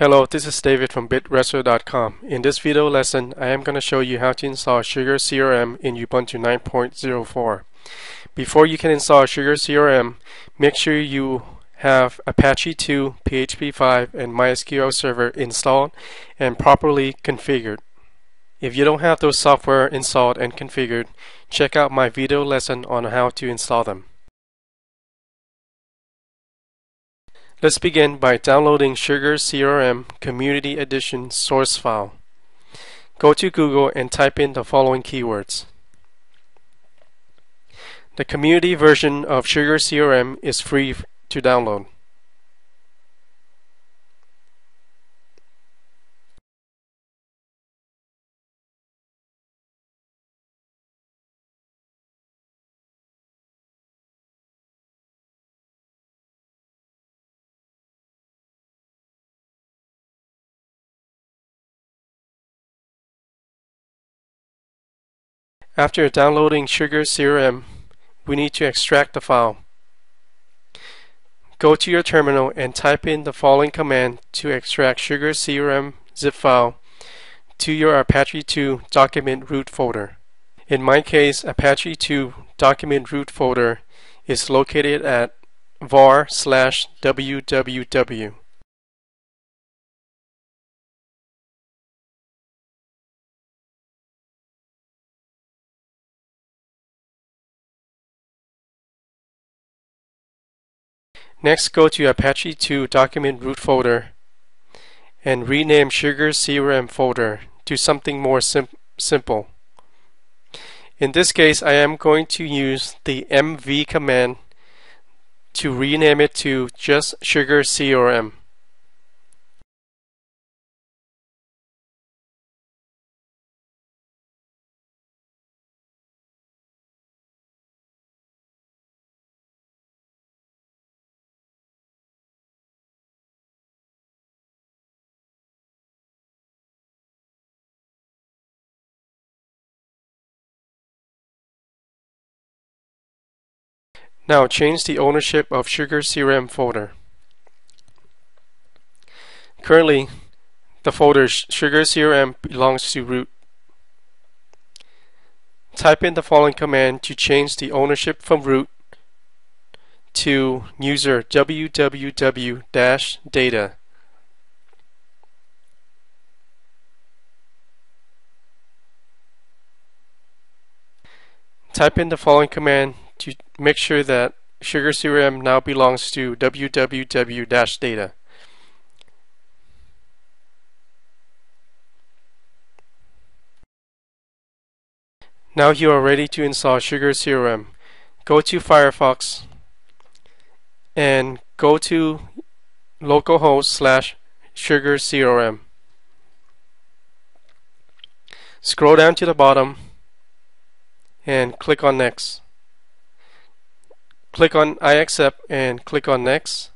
Hello, this is David from bitwrestler.com. In this video lesson, I am going to show you how to install Sugar CRM in Ubuntu 9.04. Before you can install Sugar CRM, make sure you have Apache 2, PHP 5, and MySQL Server installed and properly configured. If you don't have those software installed and configured, check out my video lesson on how to install them. Let's begin by downloading Sugar CRM Community Edition source file. Go to Google and type in the following keywords. The community version of Sugar CRM is free to download. After downloading Sugar CRM, we need to extract the file. Go to your terminal and type in the following command to extract Sugar CRM zip file to your Apache 2 document root folder. In my case, Apache 2 document root folder is located at var slash www. Next go to Apache 2 document root folder and rename Sugar CRM folder to something more sim simple. In this case I am going to use the mv command to rename it to just Sugar CRM. Now change the ownership of Sugar CRM folder. Currently, the folder Sugar CRM belongs to root. Type in the following command to change the ownership from root to user www-data. Type in the following command to make sure that Sugar CRM now belongs to www-data. Now you are ready to install Sugar CRM. Go to Firefox and go to localhost slash Sugar CRM. Scroll down to the bottom and click on Next. Click on I accept and click on Next.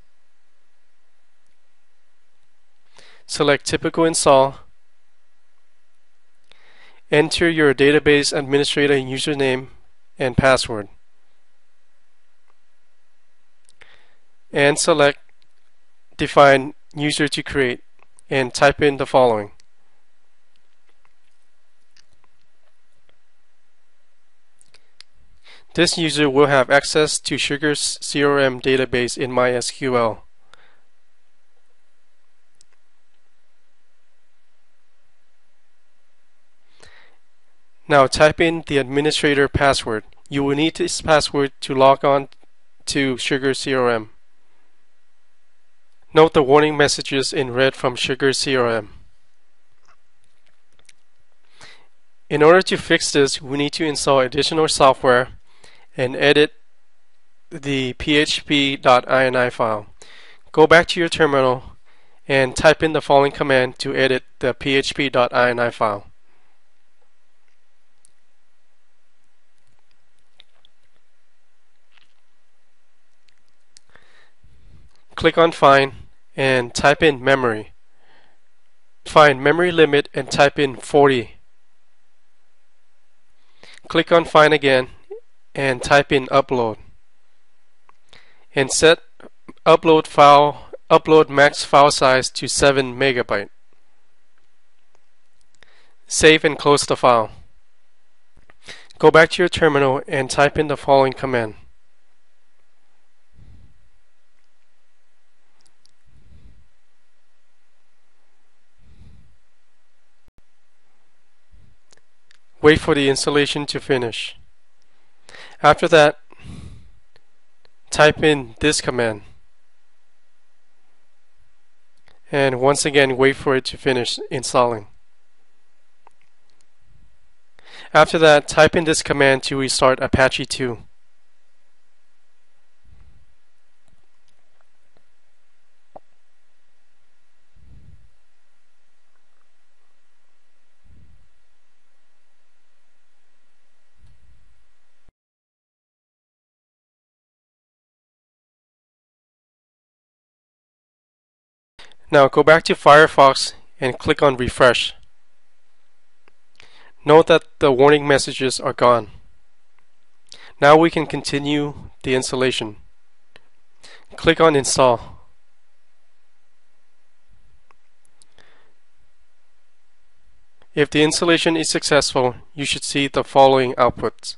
Select Typical Install. Enter your database administrator username and password. And select Define User to Create and type in the following. This user will have access to Sugar's CRM database in MySQL. Now type in the administrator password. You will need this password to log on to Sugar CRM. Note the warning messages in red from Sugar CRM. In order to fix this, we need to install additional software and edit the php.ini file. Go back to your terminal and type in the following command to edit the php.ini file. Click on Find and type in memory. Find memory limit and type in 40. Click on Find again and type in upload and set upload file upload max file size to 7 megabyte. Save and close the file. Go back to your terminal and type in the following command. Wait for the installation to finish. After that, type in this command. And once again, wait for it to finish installing. After that, type in this command to restart Apache 2. Now go back to Firefox and click on refresh. Note that the warning messages are gone. Now we can continue the installation. Click on install. If the installation is successful, you should see the following outputs.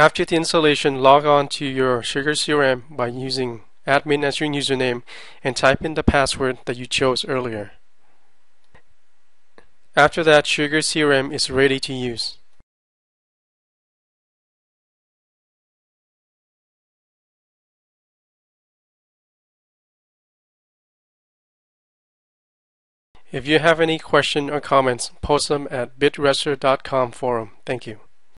After the installation, log on to your Sugar CRM by using admin as your username and type in the password that you chose earlier. After that, Sugar CRM is ready to use. If you have any question or comments, post them at bitwrestler.com forum. Thank you.